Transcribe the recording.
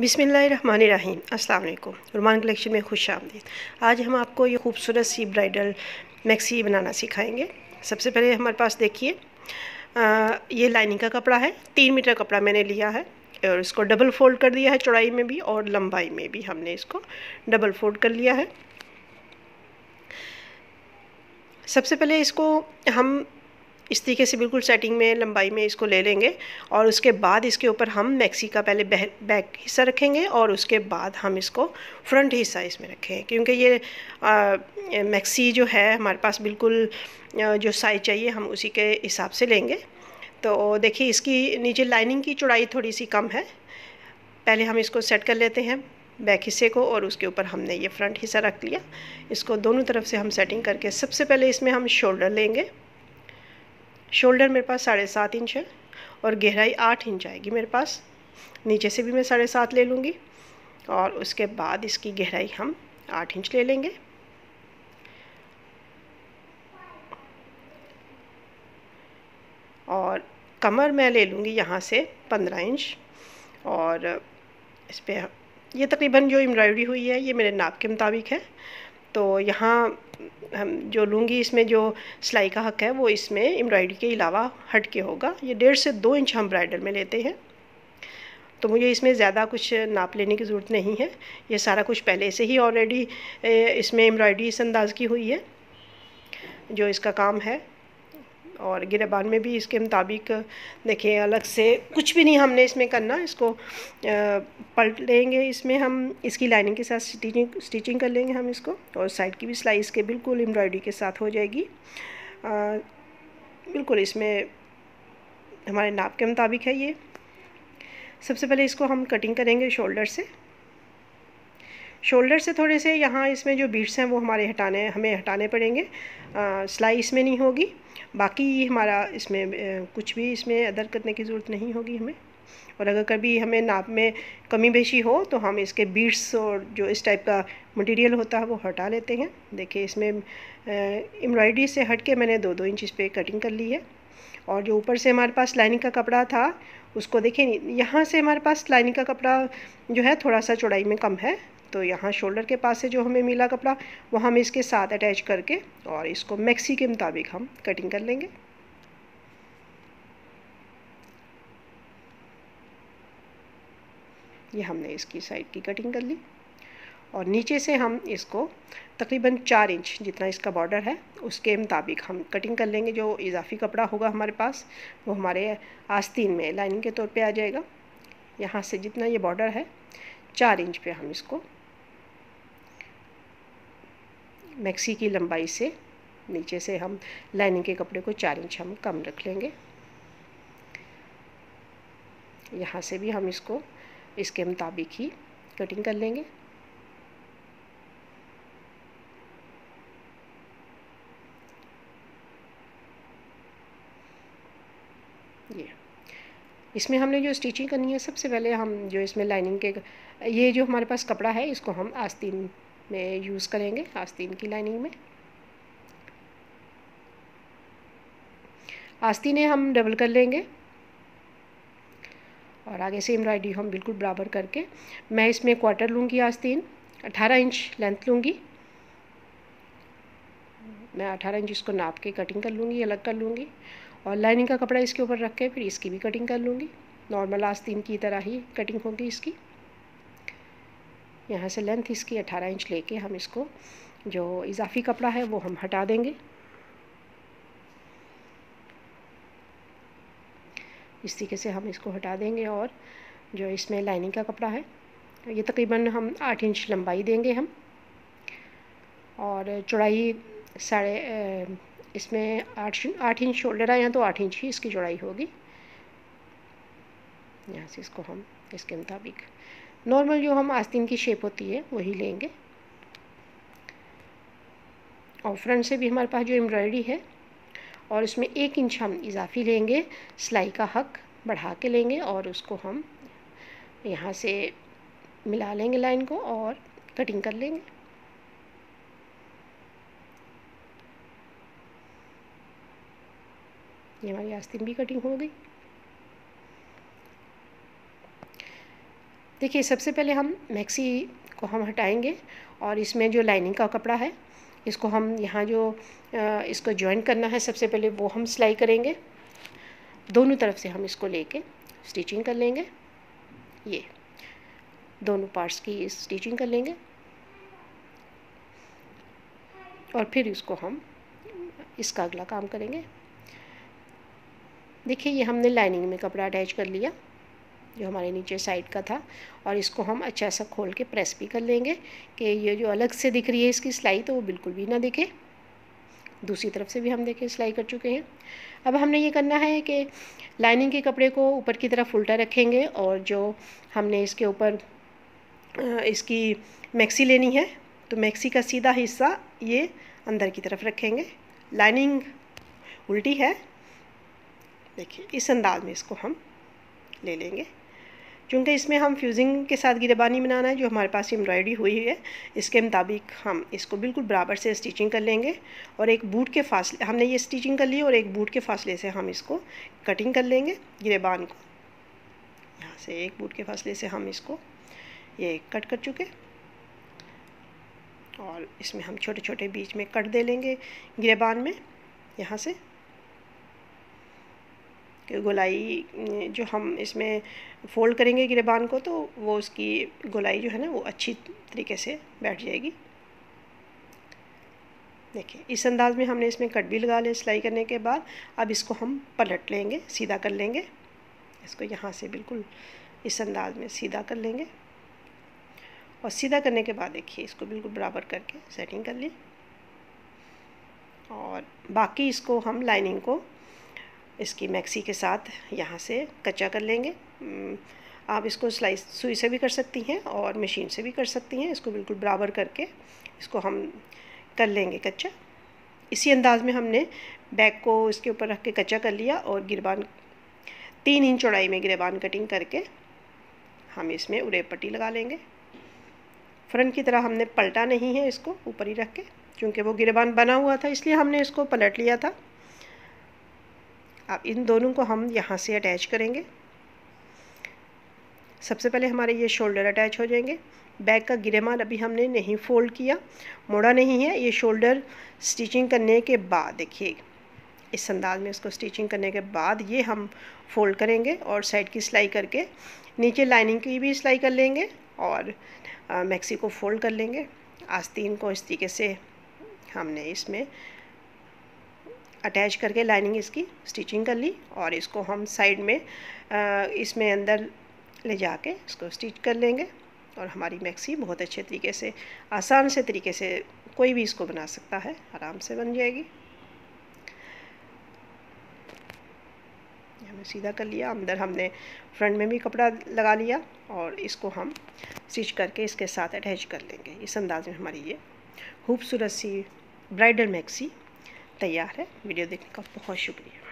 बिसमीम् अल्लाम रुमान collection में खुश आमदीद। आज हम आपको ये खूबसूरत सी ब्राइडल मैक्सी बनाना सिखाएँगे। सबसे पहले हमारे पास देखिए ये लाइनिंग का कपड़ा है, तीन मीटर कपड़ा मैंने लिया है और इसको डबल फोल्ड कर दिया है चौड़ाई में भी और लंबाई में भी हमने इसको डबल फोल्ड कर लिया है। सबसे पहले इसको हम इस तरीके से बिल्कुल सेटिंग में, लंबाई में इसको ले लेंगे और उसके बाद इसके ऊपर हम मैक्सी का पहले बैक हिस्सा रखेंगे और उसके बाद हम इसको फ्रंट हिस्सा इसमें रखें। क्योंकि ये मैक्सी जो है, हमारे पास बिल्कुल जो साइज़ चाहिए, हम उसी के हिसाब से लेंगे। तो देखिए, इसकी नीचे लाइनिंग की चौड़ाई थोड़ी सी कम है। पहले हम इसको सेट कर लेते हैं बैक हिस्से को और उसके ऊपर हमने ये फ्रंट हिस्सा रख लिया। इसको दोनों तरफ़ से हम सेटिंग करके सबसे पहले इसमें हम शोल्डर लेंगे। शोल्डर मेरे पास साढ़े सात इंच है और गहराई आठ इंच आएगी मेरे पास। नीचे से भी मैं साढ़े सात ले लूँगी और उसके बाद इसकी गहराई हम आठ इंच ले लेंगे। और कमर मैं ले लूँगी यहाँ से पंद्रह इंच और इस पर ये तकरीबन जो एम्ब्रॉयडरी हुई है, ये मेरे नाप के मुताबिक है। तो यहाँ हम जो लूँगी, इसमें जो सिलाई का हक है, वो इसमें एम्ब्रॉयडरी के अलावा हट के होगा। ये डेढ़ से दो इंच हम ब्राइडल में लेते हैं। तो मुझे इसमें ज़्यादा कुछ नाप लेने की ज़रूरत नहीं है। ये सारा कुछ पहले से ही ऑलरेडी इसमें एम्ब्रॉयडरी इस अंदाज़ की हुई है, जो इसका काम है। और गिरबान में भी इसके मुताबिक देखें अलग से कुछ भी नहीं हमने इसमें करना इसको पलट लेंगे इसमें हम इसकी लाइनिंग के साथ स्टिचिंग स्टिचिंग कर लेंगे हम इसको और साइड की भी सिलाई इसके बिल्कुल एम्ब्रॉयडरी के साथ हो जाएगी। आ, बिल्कुल इसमें हमारे नाप के मुताबिक है ये। सबसे पहले इसको हम कटिंग करेंगे शोल्डर से। शोल्डर से थोड़े से यहाँ इसमें जो बीट्स हैं वो हमारे हटाने, हमें हटाने पड़ेंगे। सिलाई इसमें नहीं होगी। बाकी हमारा इसमें कुछ भी इसमें अदर करने की ज़रूरत नहीं होगी हमें। और अगर कभी हमें नाप में कमी बेशी हो तो हम इसके बीट्स और जो इस टाइप का मटेरियल होता है, वो हटा लेते हैं। देखिए, इसमें एम्ब्रॉयडरी से हट के मैंने दो दो इंच इस पर कटिंग कर ली है। और जो ऊपर से हमारे पास लाइनिंग का कपड़ा था, उसको देखिए यहाँ से हमारे पास लाइनिंग का कपड़ा जो है, थोड़ा सा चौड़ाई में कम है। तो यहाँ शोल्डर के पास से जो हमें मिला कपड़ा, वो हम इसके साथ अटैच करके और इसको मैक्सी के मुताबिक हम कटिंग कर लेंगे। ये हमने इसकी साइड की कटिंग कर ली और नीचे से हम इसको तकरीबन चार इंच जितना इसका बॉर्डर है, उसके मुताबिक हम कटिंग कर लेंगे। जो इजाफी कपड़ा होगा हमारे पास, वो हमारे आस्तीन में लाइनिंग के तौर पे आ जाएगा। यहाँ से जितना ये बॉर्डर है, चार इंच पे हम इसको मैक्सी की लंबाई से नीचे से हम लाइनिंग के कपड़े को चार इंच हम कम रख लेंगे। यहाँ से भी हम इसको, इसके मुताबिक ही कटिंग कर लेंगे। ये। इसमें हमने जो स्टिचिंग करनी है, सबसे पहले हम जो इसमें लाइनिंग के, ये जो हमारे पास कपड़ा है, इसको हम आस्तीन में यूज़ करेंगे आस्तीन की लाइनिंग में। आस्तीनें हम डबल कर लेंगे। और आगे से एम्ब्रॉयडरी हम बिल्कुल बराबर करके मैं इसमें क्वार्टर लूँगी आस्तीन अठारह इंच लेंथ लूँगी। मैं अठारह इंच इसको नाप के कटिंग कर लूँगी, अलग कर लूँगी। और लाइनिंग का कपड़ा इसके ऊपर रख के फिर इसकी भी कटिंग कर लूँगी। नॉर्मल आस्तीन की तरह ही कटिंग होगी इसकी। यहाँ से लेंथ इसकी 18 इंच लेके हम इसको जो इजाफी कपड़ा है वो हम हटा देंगे। इस तरीके से हम इसको हटा देंगे और जो इसमें लाइनिंग का कपड़ा है, ये तकरीबन हम आठ इंच लंबाई देंगे हम। और चौड़ाई साढ़े इसमें आठ आठ इंच शोल्डर आए हैं तो आठ इंच ही इसकी चौड़ाई होगी। यहाँ से इसको हम, इसके मुताबिक नॉर्मल जो हम आस्तीन की शेप होती है, वही लेंगे। और फ्रंट से भी हमारे पास जो एम्ब्रॉयडरी है, और इसमें एक इंच हम इजाफी लेंगे, सिलाई का हक बढ़ा के लेंगे, और उसको हम यहाँ से मिला लेंगे लाइन को और कटिंग कर लेंगे। ये हमारी आस्तीन भी कटिंग हो गई। देखिए, सबसे पहले हम मैक्सी को हम हटाएँगे और इसमें जो लाइनिंग का कपड़ा है, इसको हम यहाँ जो इसको ज्वाइन करना है, सबसे पहले वो हम सिलाई करेंगे। दोनों तरफ़ से हम इसको लेके स्टिचिंग कर लेंगे। ये, दोनों पार्ट्स की स्टिचिंग कर लेंगे। और फिर इसको हम, इसका अगला काम करेंगे। देखिए, ये हमने लाइनिंग में कपड़ा अटैच कर लिया। जो हमारे नीचे साइड का था और इसको हम अच्छा सा खोल के प्रेस भी कर लेंगे कि ये जो अलग से दिख रही है इसकी सिलाई तो वो बिल्कुल भी ना दिखे। दूसरी तरफ़ से भी हम देखें, सिलाई कर चुके हैं। अब हमने ये करना है कि लाइनिंग के कपड़े को ऊपर की तरफ़ उल्टा रखेंगे और जो हमने इसके ऊपर इसकी मैक्सी लेनी है तो मैक्सी का सीधा हिस्सा ये अंदर की तरफ़ रखेंगे। लाइनिंग उल्टी है। देखिए, इस अंदाज में इसको हम ले लेंगे। क्योंकि इसमें हम फ्यूजिंग के साथ गिरेबानी बनाना है, जो हमारे पास एम्ब्रॉयडरी हुई है, इसके मुताबिक हम इसको बिल्कुल बराबर से स्टिचिंग कर लेंगे और एक बूट के फासले, हमने ये स्टिचिंग कर ली और एक बूट के फासले से हम इसको कटिंग कर लेंगे गिरेबान को। यहाँ से एक बूट के फासले से हम इसको ये कट कर चुके और इसमें हम छोटे छोटे बीच में कट दे लेंगे गिरेबान में, यहाँ से। गोलाई जो हम इसमें फ़ोल्ड करेंगे गिरबान को तो वो उसकी गोलाई जो है ना, वो अच्छी तरीके से बैठ जाएगी। देखिए, इस अंदाज में हमने इसमें कट भी लगा लिया सिलाई करने के बाद। अब इसको हम पलट लेंगे, सीधा कर लेंगे। इसको यहाँ से बिल्कुल इस अंदाज में सीधा कर लेंगे। और सीधा करने के बाद देखिए, इसको बिल्कुल बराबर करके सेटिंग कर ली। और बाकी इसको हम लाइनिंग को इसकी मैक्सी के साथ यहाँ से कच्चा कर लेंगे। आप इसको स्लाइस सुई से भी कर सकती हैं और मशीन से भी कर सकती हैं। इसको बिल्कुल बराबर करके इसको हम कर लेंगे कच्चा। इसी अंदाज में हमने बैग को इसके ऊपर रख के कच्चा कर लिया और गिरबान, तीन इंच चौड़ाई में गिरबान कटिंग करके हम इसमें उड़े पट्टी लगा लेंगे। फ्रंट की तरह हमने पलटा नहीं है इसको ऊपर ही रख के, क्योंकि वो गिरबान बना हुआ था, इसलिए हमने इसको पलट लिया था। अब इन दोनों को हम यहाँ से अटैच करेंगे। सबसे पहले हमारे ये शोल्डर अटैच हो जाएँगे। बैक का गिरेमाल अभी हमने नहीं फोल्ड किया, मोड़ा नहीं है। ये शोल्डर स्टिचिंग करने के बाद, देखिए, इस अंदाज में इसको स्टिचिंग करने के बाद ये हम फोल्ड करेंगे और साइड की सिलाई करके नीचे लाइनिंग की भी सिलाई कर लेंगे और मैक्सी को फोल्ड कर लेंगे। आस्तीन को इस तरीके से हमने इसमें अटैच करके लाइनिंग इसकी स्टिचिंग कर ली और इसको हम साइड में इसमें अंदर ले जाके इसको स्टिच कर लेंगे और हमारी मैक्सी बहुत अच्छे तरीके से, आसान से तरीके से कोई भी इसको बना सकता है, आराम से बन जाएगी। हमने सीधा कर लिया, अंदर हमने फ्रंट में भी कपड़ा लगा लिया और इसको हम स्टिच करके इसके साथ अटैच कर लेंगे। इस अंदाज में हमारी ये खूबसूरत सी ब्राइडल मैक्सी तैयार है। वीडियो देखने का बहुत शुक्रिया।